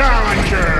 challenger.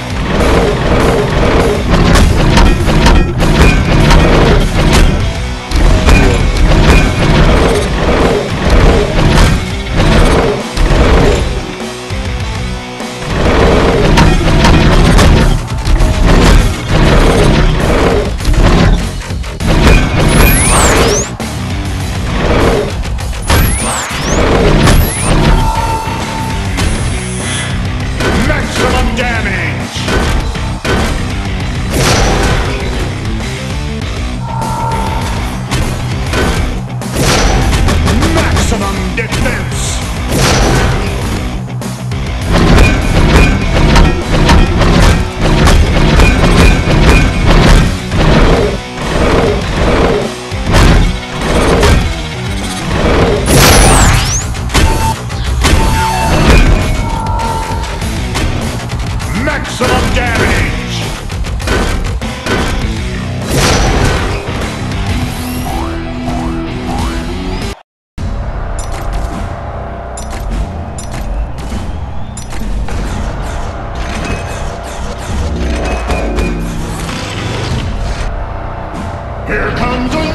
Here comes